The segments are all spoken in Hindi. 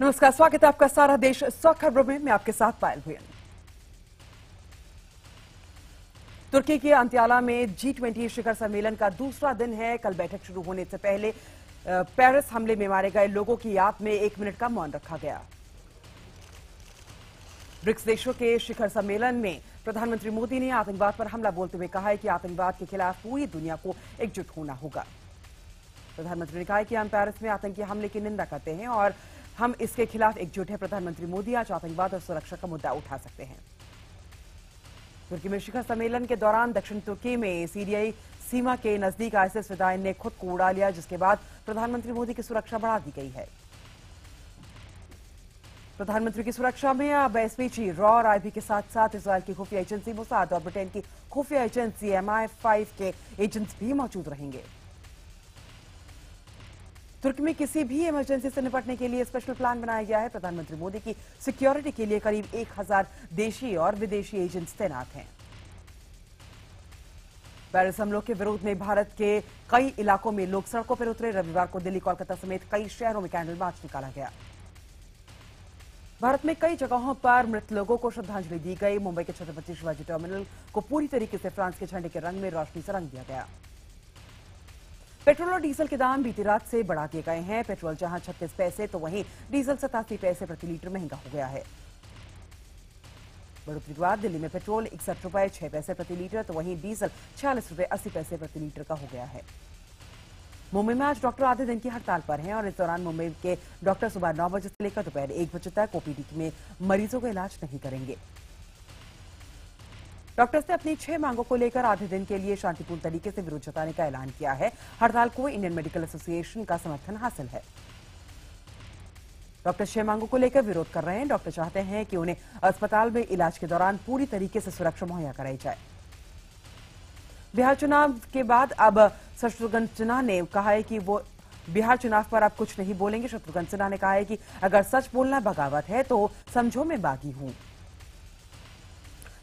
नमस्कार, स्वागत है आपका सारा देश सौ खबरों में। मैं आपके साथ पायल भुयन तुर्की के अंत्याला में जी ट्वेंटी शिखर सम्मेलन का दूसरा दिन है। कल बैठक शुरू होने से पहले पेरिस हमले में मारे गए लोगों की याद में एक मिनट का मौन रखा गया। ब्रिक्स देशों के शिखर सम्मेलन में प्रधानमंत्री मोदी ने आतंकवाद पर हमला बोलते हुए कहा है कि आतंकवाद के खिलाफ पूरी दुनिया को एकजुट होना होगा। प्रधानमंत्री ने कहा कि हम पेरिस में आतंकी हमले की निंदा करते हैं और हम इसके खिलाफ एकजुट हैं। प्रधानमंत्री मोदी आज आतंकवाद और सुरक्षा का मुद्दा उठा सकते हैं। तुर्की में शिखर सम्मेलन के दौरान दक्षिण तुर्की में सीरियाई सीमा के नज़दीक आईएसएस फिदाइन ने खुद को उड़ा लिया, जिसके बाद प्रधानमंत्री मोदी की सुरक्षा बढ़ा दी गई है। प्रधानमंत्री की सुरक्षा में अब एसपीजी रॉ और आईबी के साथ साथ इसराइल की खुफिया एजेंसी मोसाद और ब्रिटेन की खुफिया एजेंसी एमआई फाइव के एजेंट्स भी मौजूद रहेंगे। तुर्की में किसी भी इमरजेंसी से निपटने के लिए स्पेशल प्लान बनाया गया है। प्रधानमंत्री मोदी की सिक्योरिटी के लिए करीब एक हज़ार देशी और विदेशी एजेंट्स तैनात हैं। पेरिस हमलों के विरोध में भारत के कई इलाकों में लोग सड़कों पर उतरे। रविवार को दिल्ली, कोलकाता समेत कई शहरों में कैंडल मार्च निकाला गया। भारत में कई जगहों पर मृत लोगों को श्रद्धांजलि दी गई। मुंबई के छत्रपति शिवाजी टर्मिनल को पूरी तरीके से फ्रांस के झंडे के रंग में रोशनी से रंग दिया गया। पेट्रोल और डीजल के दाम बीती रात से बढ़ा दिए गए हैं। पेट्रोल जहाँ 36 पैसे तो वहीं डीजल सतासी पैसे प्रति लीटर महँगा हो गया है। बढ़ोतरी के बाद दिल्ली में पेट्रोल इकसठ रुपए, छह पैसे प्रति लीटर तो वहीं डीजल छियालीस रुपए, अस्सी पैसे प्रति लीटर का हो गया है। मुंबई में आज डॉक्टर आधे दिन की हड़ताल पर हैं और इस दौरान मुंबई के डॉक्टर सुबह नौ बजे से लेकर दोपहर एक बजे तक ओपीडी में मरीजों का इलाज नहीं करेंगे। डॉक्टर्स ने अपनी छह मांगों को लेकर आधे दिन के लिए शांतिपूर्ण तरीके से विरोध जताने का ऐलान किया है। हड़ताल को इंडियन मेडिकल एसोसिएशन का समर्थन हासिल है। डॉक्टर छह मांगों को लेकर विरोध कर रहे हैं। डॉक्टर चाहते हैं कि उन्हें अस्पताल में इलाज के दौरान पूरी तरीके से सुरक्षा मुहैया कराई जाए। बिहार चुनाव के बाद अब शत्रुघ्न सिन्हा ने कहा है कि वो बिहार चुनाव पर अब कुछ नहीं बोलेंगे। शत्रुघ्न सिन्हा ने कहा है कि अगर सच बोलना बगावत है तो समझो मैं बागी हूँ।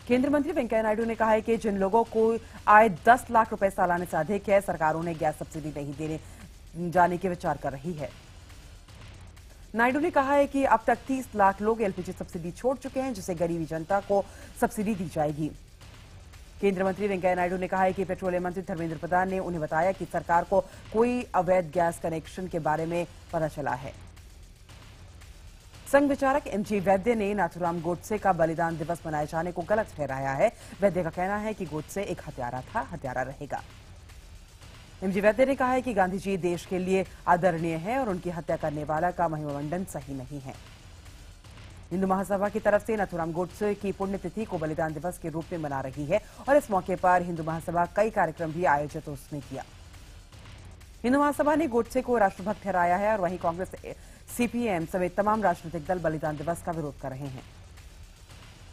केंद्रीय मंत्री वेंकैया नायडू ने कहा है कि जिन लोगों को आय 10 लाख रुपए सालाने से अधिक है, सरकार उन्हें गैस सब्सिडी नहीं देने, जाने के विचार कर रही है। नायडू ने कहा है कि अब तक 30 लाख लोग एलपीजी सब्सिडी छोड़ चुके हैं जिसे गरीबी जनता को सब्सिडी दी जाएगी। केंद्रीय मंत्री वेंकैया नायडू ने कहा है कि पेट्रोलियम मंत्री धर्मेंद्र प्रधान ने उन्हें बताया कि सरकार को कोई अवैध गैस कनेक्शन के बारे में पता चला है। संघ विचारक एमजी वैद्य ने नाथुराम गोडसे का बलिदान दिवस मनाए जाने को गलत ठहराया है। वैद्य का कहना है कि गोडसे एक हत्यारा था, हत्यारा रहेगा। एमजी वैद्य ने कहा है कि गांधी जी देश के लिए आदरणीय है और उनकी हत्या करने वाला का महिमामंडन सही नहीं है। हिंदू महासभा की तरफ़ से नाथुराम गोडसे की पुण्यतिथि को बलिदान दिवस के रूप में मना रही है और इस मौके पर हिंदू महासभा कई कार्यक्रम भी आयोजित उसने किया। हिंदू महासभा ने गोडसे को राष्ट्रभक्त ठहराया है और वहीं कांग्रेस सीपीएम समेत तमाम राजनीतिक दल बलिदान दिवस का विरोध कर रहे हैं।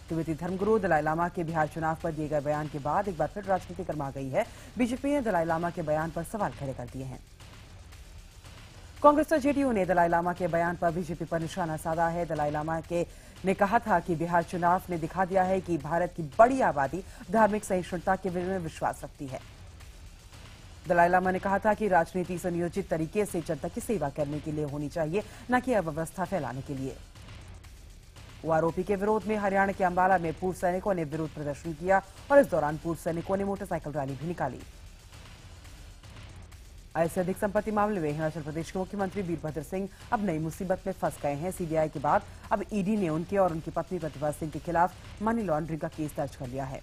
तिब्बती धर्मगुरु दलाई लामा के बिहार चुनाव पर दिए गए बयान के बाद एक बार फिर राजनीति गर्मा गई है। बीजेपी ने दलाई लामा के बयान पर सवाल खड़े कर दिए हैं। कांग्रेस और जेडीयू ने दलाई लामा के बयान पर बीजेपी पर निशाना साधा है। दलाई लामा के ने कहा था कि बिहार चुनाव ने दिखा दिया है कि भारत की बड़ी आबादी धार्मिक सहिष्णुता के में विश्वास रखती है। दलाई लामा ने कहा था कि राजनीति सुनियोजित तरीके से जनता की सेवा करने के लिए होनी चाहिए, न कि अव्यवस्था फैलाने के लिए। आरोपी के विरोध में हरियाणा के अंबाला में पूर्व सैनिकों ने विरोध प्रदर्शन किया और इस दौरान पूर्व सैनिकों ने मोटरसाइकिल रैली भी निकाली। ऐसे अधिक संपत्ति मामले में हिमाचल प्रदेश के मुख्यमंत्री वीरभद्र सिंह अब नई मुसीबत में फंस गए हैं। सीबीआई के बाद अब ईडी ने उनके और उनकी पत्नी प्रतिभा सिंह के खिलाफ मनी लॉन्ड्रिंग का केस दर्ज कर लिया है।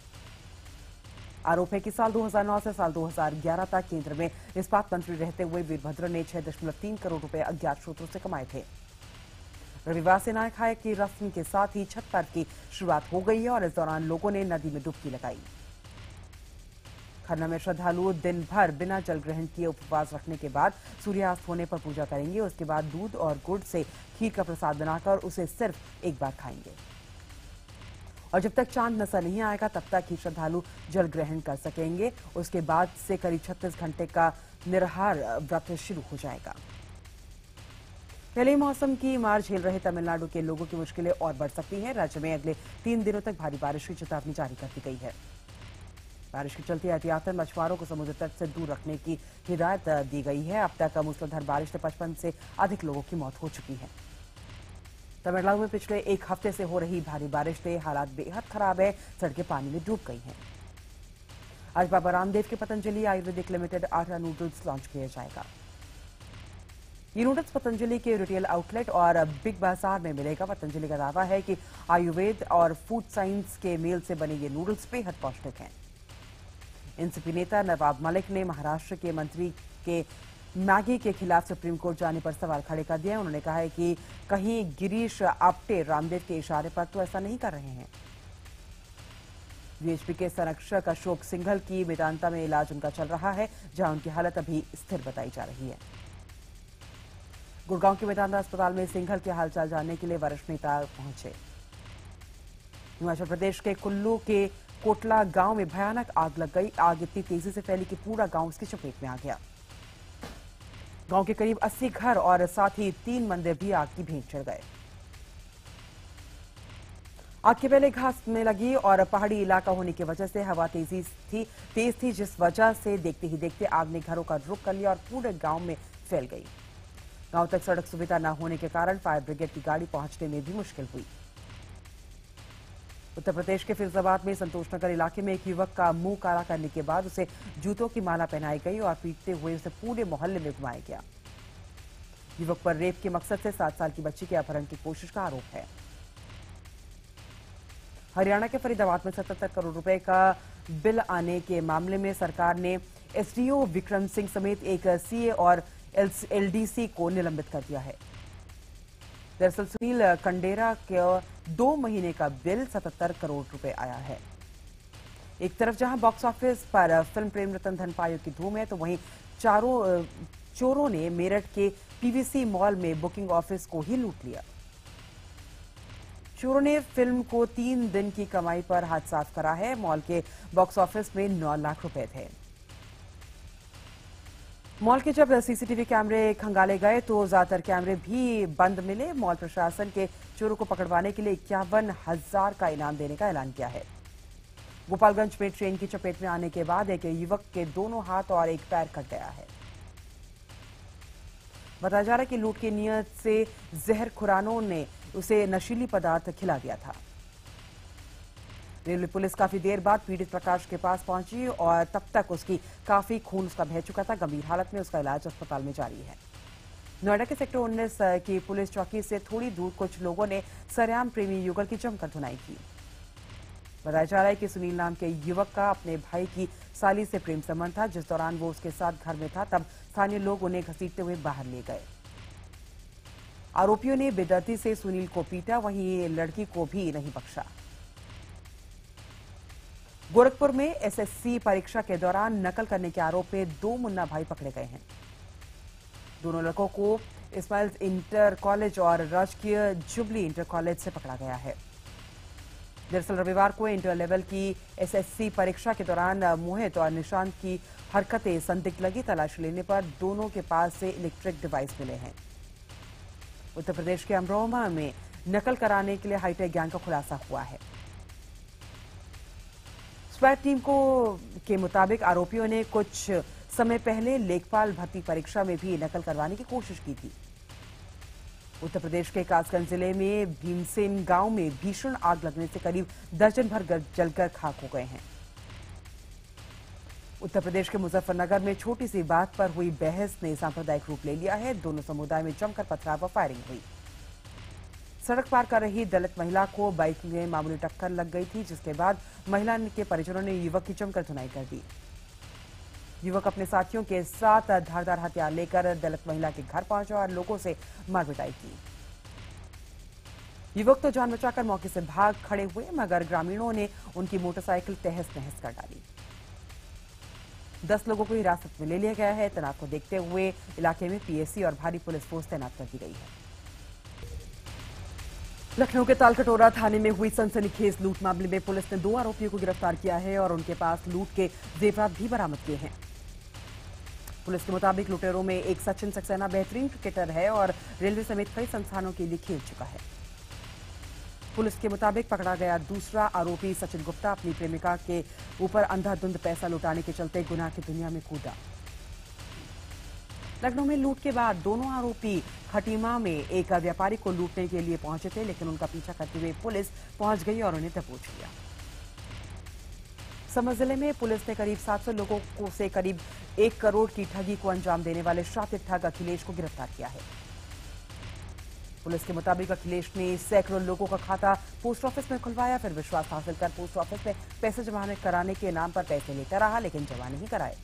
आरोप है कि साल 2009 से साल 2011 तक केंद्र में इस्पात मंत्री रहते हुए वीरभद्र ने 6.3 करोड़ रुपए अज्ञात स्रोतों से कमाए थे। रविवार से नायक हायक की रस्म के साथ ही छठ पर्व की शुरुआत हो गई है और इस दौरान लोगों ने नदी में डुबकी लगाई। खन्ना में श्रद्धालु दिन भर बिना जल ग्रहण किए उपवास रखने के बाद सूर्यास्त होने पर पूजा करेंगे। उसके बाद दूध और गुड़ से खीर का प्रसाद बनाकर उसे सिर्फ़ एक बार खाएँगे। और जब तक चाँद नज़र नहीं आएगा, तब तक ही श्रद्धालु जल ग्रहण कर सकेंगे। उसके बाद से करीब 36 घंटे का निरहार व्रत शुरू हो जाएगा। पहले मौसम की मार झेल रहे तमिलनाडु के लोगों की मुश्किलें और बढ़ सकती हैं। राज्य में अगले तीन दिनों तक भारी बारिश की चेतावनी जारी कर दी गई है। बारिश के चलते एहतियातन मछुआरों को समुद्र तट से दूर रखने की हिदायत दी गई है। अब तक मूसलाधार बारिश से पचपन से अधिक लोगों की मौत हो चुकी है। तमिलनाडु में पिछले एक हफ़्ते से हो रही भारी बारिश से हालात बेहद खराब है। सड़कें पानी में डूब गई हैं। आज बाबा रामदेव के पतंजलि आयुर्वेदिक लिमिटेड आटा नूडल्स लॉन्च किया जाएगा। ये नूडल्स पतंजलि के रिटेल आउटलेट और बिग बाज़ार में मिलेगा। पतंजलि का दावा है कि आयुर्वेद और फ़ूड साइंस के मेल से बने ये नूडल्स बेहद पौष्टिक हैं। एनसीपी नेता नवाब मलिक ने महाराष्ट्र के मंत्री के मैगी के खिलाफ सुप्रीम कोर्ट जाने पर सवाल खड़े कर दिया उन्होंने कहा है कि कहीं गिरीश आप्टे रामदेव के इशारे पर तो ऐसा नहीं कर रहे हैं। वीएचपी के संरक्षक अशोक सिंघल की वेदांता में इलाज उनका चल रहा है, जहाँ उनकी हालत अभी स्थिर बताई जा रही है। गुड़गांव के वेदांता अस्पताल में सिंघल के हालचाल जानने के लिए वरिष्ठ नेता पहुँचे। हिमाचल प्रदेश के कुल्लू के कोटला गाँव में भयानक आग लग गई। आग इतनी तेज़ी से फैली कि पूरा गाँव उसकी चपेट में आ गया। गाँव के करीब 80 घर और साथ ही तीन मंदिर भी आग की भेंट चढ़ गए। आग के पहले घास में लगी और पहाड़ी इलाका होने की वजह से हवा तेज़ी थी, तेज थी, जिस वजह से देखते ही देखते आग ने घरों का रुख कर लिया और पूरे गाँव में फैल गई। गाँव तक सड़क सुविधा न होने के कारण फायर ब्रिगेड की गाड़ी पहुँचने में भी मुश्किल हुई। उत्तर प्रदेश के फिरोजाबाद में संतोषनगर इलाके में एक युवक का मुँह काला करने के बाद उसे जूतों की माला पहनाई गई और पीटते हुए उसे पूरे मोहल्ले में घुमाया गया। युवक पर रेप के मकसद से सात साल की बच्ची के अपहरण की कोशिश का आरोप है। हरियाणा के फरीदाबाद में सतहत्तर करोड़ रुपए का बिल आने के मामले में सरकार ने एसडीओ विक्रम सिंह समेत एक सीए और एलडीसी को निलंबित कर दिया है। दरअसल सुनील कंडेरा के दो महीने का बिल 77 करोड़ रुपए आया है। एक तरफ़ जहाँ बॉक्स ऑफ़िस पर फ़िल्म प्रेम रतन धन पायो की धूम है तो वहीं चारों चोरों ने मेरठ के पीवीसी मॉल में बुकिंग ऑफ़िस को ही लूट लिया। चोरों ने फ़िल्म को तीन दिन की कमाई पर हाथ साफ़ करा है। मॉल के बॉक्स ऑफ़िस में नौ लाख रुपए थे। मॉल के जब सीसीटीवी कैमरे खंगाले गए तो ज़्यादातर कैमरे भी बंद मिले। मॉल प्रशासन के चोरों को पकड़वाने के लिए इक्यावन हज़ार का इनाम देने का ऐलान किया है। गोपालगंज में ट्रेन की चपेट में आने के बाद एक युवक के दोनों हाथ और एक पैर कट गया है। बताया जा रहा है कि लूट की नियत से जहर खुरानों ने उसे नशीली पदार्थ खिला दिया था। रेलवे पुलिस काफ़ी देर बाद पीड़ित प्रकाश के पास पहुँची और तब तक उसकी काफ़ी खून उसका बह चुका था। गंभीर हालत में उसका इलाज अस्पताल में जारी है। नोएडा के सेक्टर उन्नीस की पुलिस चौकी से थोड़ी दूर कुछ लोगों ने सरेआम प्रेमी युगल की जमकर धुनाई की। बताया जा रहा है कि सुनील नाम के युवक का अपने भाई की साली से प्रेम संबंध था। जिस दौरान वो उसके साथ घर में था, तब स्थानीय लोग उन्हें घसीटते हुए बाहर ले गए। आरोपियों ने बेदर्दी से सुनील को पीटा, वहीं लड़की को भी नहीं बख्शा। गोरखपुर में एसएससी परीक्षा के दौरान नकल करने के आरोप में दो मुन्ना भाई पकड़े गए हैं। दोनों लड़कों को इस्माइल इंटर कॉलेज और राजकीय जुबली इंटर कॉलेज से पकड़ा गया है। दरअसल रविवार को इंटर लेवल की एसएससी परीक्षा के दौरान मोहित और निशांत की हरकतें संदिग्ध लगी। तलाशी लेने पर दोनों के पास से इलेक्ट्रिक डिवाइस मिले हैं। उत्तर प्रदेश के अमरोहा में नकल कराने के लिए हाईटेक गैंग का खुलासा हुआ है। स्वैट टीम को के मुताबिक आरोपियों ने कुछ समय पहले लेखपाल भर्ती परीक्षा में भी नकल करवाने की कोशिश की थी। उत्तर प्रदेश के कासगंज ज़िले में भीमसेन गाँव में भीषण आग लगने से करीब दर्जन भर जलकर खाक हो गए हैं। उत्तर प्रदेश के मुजफ्फरनगर में छोटी सी बात पर हुई बहस ने सांप्रदायिक रूप ले लिया है। दोनों समुदाय में जमकर पथराव व फायरिंग हुई। सड़क पार कर रही दलित महिला को बाइक में मामूली टक्कर लग गई थी, जिसके बाद महिला के परिजनों ने युवक की जमकर धुनाई कर दी। युवक अपने साथियों के साथ धारदार हथियार लेकर दलित महिला के घर पहुँचा और लोगों से मारपिटाई की। युवक तो जान बचाकर मौके से भाग खड़े हुए, मगर ग्रामीणों ने उनकी मोटरसाइकिल तहस नहस कर डाली। दस लोगों को हिरासत में ले लिया गया है। तनाव को देखते हुए इलाके में पीएससी और भारी पुलिस फोर्स तैनात कर दी गई है। लखनऊ के तालकटोरा थाने में हुई सनसनीखेज लूट मामले में पुलिस ने दो आरोपियों को गिरफ़्तार किया है और उनके पास लूट के जेवरात भी बरामद किए हैं। पुलिस के मुताबिक लुटेरों में एक सचिन सक्सेना बेहतरीन क्रिकेटर है और रेलवे समेत कई संस्थानों के लिए खेल चुका है। पुलिस के मुताबिक पकड़ा गया दूसरा आरोपी सचिन गुप्ता अपनी प्रेमिका के ऊपर अंधाधुंध पैसा लुटाने के चलते गुनाह की दुनिया में कूदा। लखनऊ में लूट के बाद दोनों आरोपी खटीमा में एक व्यापारी को लूटने के लिए पहुँचे थे, लेकिन उनका पीछा करते हुए पुलिस पहुँच गई और उन्हें दबोच लिया। समझ ज़िले में पुलिस ने करीब 700 लोगों को से करीब एक करोड़ की ठगी को अंजाम देने वाले शातिर ठग अखिलेश को गिरफ़्तार किया है। पुलिस के मुताबिक अखिलेश ने सैकड़ों लोगों का खाता पोस्ट ऑफ़िस में खुलवाया, फिर विश्वास हासिल कर पोस्ट ऑफ़िस में पैसे जमा कराने के नाम पर पैसे लेता रहा, लेकिन जमा नहीं कराए।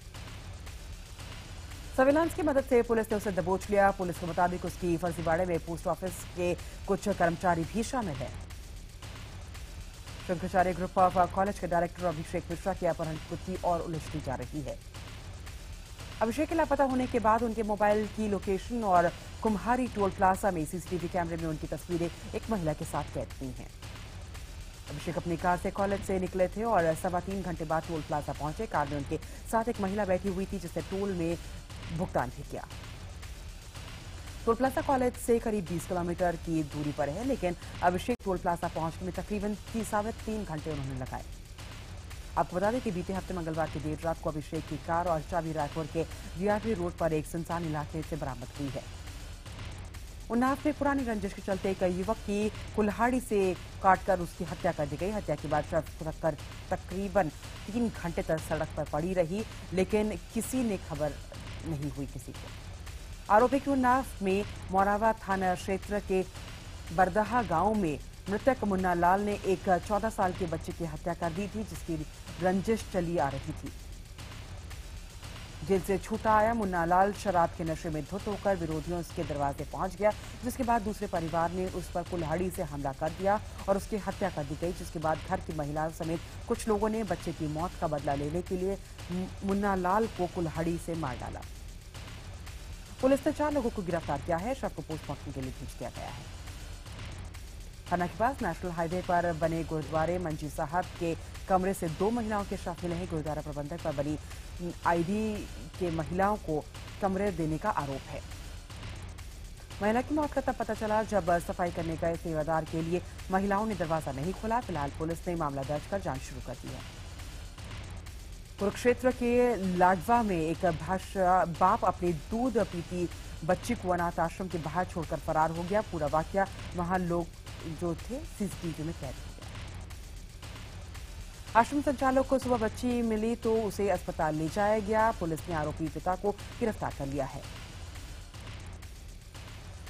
सर्विलांस की मदद से पुलिस ने उसे दबोच लिया। पुलिस के मुताबिक उसकी फर्जीवाड़े में पोस्ट ऑफ़िस के कुछ कर्मचारी भी शामिल हैं। शंकराचार्य ग्रुप ऑफ़ कॉलेज के डायरेक्टर अभिषेक मिश्रा की अपहरण कुत्ती और उलझती जा रही है। अभिषेक के लापता होने के बाद उनके मोबाइल की लोकेशन और कुम्हारी टोल प्लाजा में सीसीटीवी कैमरे में उनकी तस्वीरें एक महिला के साथ कैद हुई हैं। अभिषेक अपनी कार से कॉलेज से निकले थे और सवा तीन घंटे बाद टोल प्लाजा पहुँचे। कार में उनके साथ एक महिला बैठी हुई थी, जिसने टोल में भुगतान भी किया। टोल प्लाजा कॉलेज से करीब 20 किलोमीटर की दूरी पर है, लेकिन अभिषेक टोल प्लाजा पहुँचने में तकरीबन साढ़े तीन घंटे उन्होंने लगाए। आपको बता दें कि बीते हफ़्ते मंगलवार की देर रात को अभिषेक की कार और चाबी रायपुर के जीआरपी रोड पर एक सुनसान इलाके से बरामद हुई है। उन्नाव में पुरानी रंजिश के चलते एक युवक की कुल्हाड़ी से काटकर उसकी हत्या कर दी गई। हत्या के बाद शव रखकर तकरीबन तीन घंटे तक सड़क पर पड़ी रही, लेकिन किसी ने खबर नहीं हुई किसी को। आरोपी की उन्नाव में मोरावा थाना क्षेत्र के बरदहा गाँव में मृतक मुन्ना लाल ने एक 14 साल के बच्चे की हत्या कर दी थी, जिसकी रंजिश चली आ रही थी। जेल से छूटा आया मुन्ना लाल शराब के नशे में धुत होकर विरोधियों के दरवाजे पहुँच गया, जिसके बाद दूसरे परिवार ने उस पर कुल्हाड़ी से हमला कर दिया और उसकी हत्या कर दी गई, जिसके बाद घर की महिलाओं समेत कुछ लोगों ने बच्चे की मौत का बदला लेने के लिए मुन्ना लाल को कुल्हाड़ी से मार डाला। पुलिस ने चार लोगों को गिरफ़्तार किया है, शव को पोस्टमार्टम के लिए भेज दिया गया है। थाना के पास नेशनल हाईवे पर बने गुरुद्वारे मंजी साहब के कमरे से दो महिलाओं के शव मिले हैं। गुरुद्वारा प्रबंधक पर बनी आईडी के महिलाओं को कमरे देने का आरोप है। महिला की मौत का तब पता चला जब सफ़ाई करने गए सेवादार के लिए महिलाओं ने दरवाज़ा नहीं खोला। फ़िलहाल पुलिस ने मामला दर्ज कर जाँच शुरू कर दी है। कुरुक्षेत्र के लाडवा में एक भाषा बाप अपने दूध पीती बच्ची को अनाथ आश्रम के बाहर छोड़कर फरार हो गया। पूरा वाक्य वहाँ लोग जो थे, सीसीटीवी में कैद आश्रम संचालक को सुबह बच्ची मिली तो उसे अस्पताल ले जाया गया। पुलिस ने आरोपी पिता को गिरफ़्तार कर लिया है।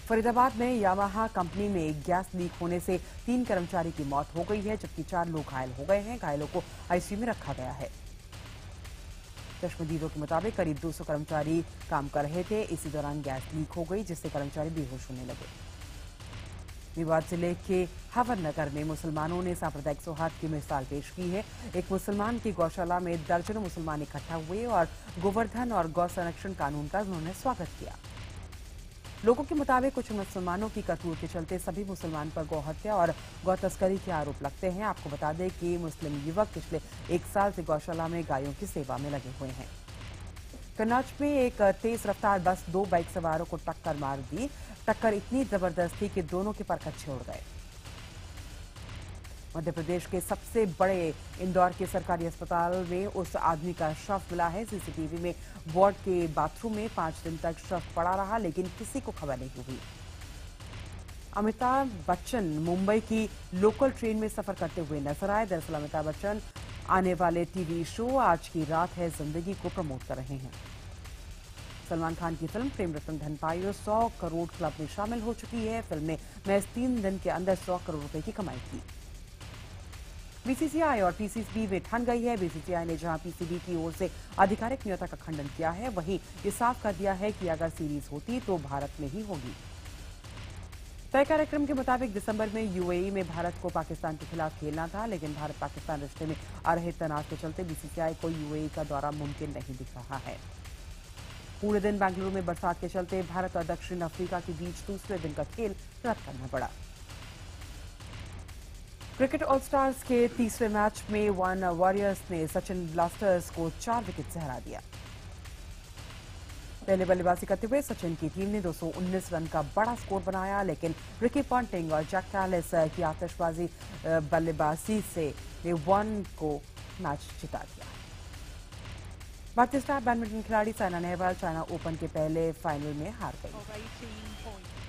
फरीदाबाद में यामाहा कंपनी में एक गैस लीक होने से तीन कर्मचारी की मौत हो गई है, जबकि चार लोग घायल हो गए हैं। घायलों को आईसीयू में रखा गया है। चश्मदीदों के मुताबिक करीब 200 कर्मचारी काम कर रहे थे। इसी दौरान गैस लीक हो गई, जिससे कर्मचारी बेहोश होने लगे। मेवात ज़िले के हवर नगर में मुसलमानों ने सांप्रदायिक सौहार्द की मिसाल पेश की है। एक मुसलमान की गौशाला में दर्जनों मुसलमान इकट्ठा हुए और गोवर्धन और गौ संरक्षण कानून का उन्होंने स्वागत किया। लोगों के मुताबिक कुछ मुसलमानों की कतूर के चलते सभी मुसलमान पर गौहत्या और गौ तस्करी के आरोप लगते हैं। आपको बता दें कि मुस्लिम युवक पिछले एक साल से गौशाला में गायों की सेवा में लगे हुए हैं। कन्नौज में एक तेज रफ्तार बस दो बाइक सवारों को टक्कर मार दी। टक्कर इतनी ज़बरदस्त थी कि दोनों के परखच उड़ गए। मध्य प्रदेश के सबसे बड़े इंदौर के सरकारी अस्पताल में उस आदमी का शव मिला है। सीसीटीवी में वार्ड के बाथरूम में पाँच दिन तक शव पड़ा रहा, लेकिन किसी को खबर नहीं हुई। अमिताभ बच्चन मुंबई की लोकल ट्रेन में सफ़र करते हुए नज़र आए। दरअसल अमिताभ बच्चन आने वाले टीवी शो आज की रात है, ज़िंदगी को प्रमोट कर रहे हैं। सलमान खान की फ़िल्म प्रेम रतन धन पायो, सौ करोड़ क्लब में शामिल हो चुकी है। फ़िल्म ने महज तीन दिन के अंदर सौ करोड़ रुपए की कमाई की। बीसीसीआई और पीसीबी में ठन गई है। बीसीसीआई ने जहाँ पीसीबी की ओर से आधिकारिक न्योता का खंडन किया है, वहीं ये साफ़ कर दिया है कि अगर सीरीज़ होती तो भारत में ही होगी। तय कार्यक्रम के मुताबिक दिसंबर में यूएई में भारत को पाकिस्तान के खिलाफ खेलना था, लेकिन भारत पाकिस्तान रिश्ते में आ रहे तनाव के चलते बीसीसीआई को यूएई का दौरा मुमकिन नहीं दिख रहा है। पूरे दिन बेंगलुरु में बरसात के चलते भारत और दक्षिण अफ्रीका के बीच दूसरे दिन का खेल रद्द करना पड़ा। क्रिकेट ऑल स्टार्स के तीसरे मैच में वन वॉरियर्स ने सचिन ब्लास्टर्स को चार विकेट से हरा दिया। पहले बल्लेबाजी करते हुए सचिन की टीम ने 219 रन का बड़ा स्कोर बनाया, लेकिन रिकी पॉन्टिंग और जैक कैलिस की आतिशबाजी बल्लेबाजी से वन को मैच जिता दिया। भारतीय स्टार बैडमिंटन खिलाड़ी साइना नेहवाल चाइना ओपन के पहले फाइनल में हार गई। Of 18 points.